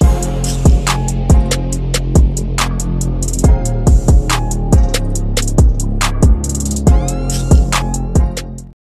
you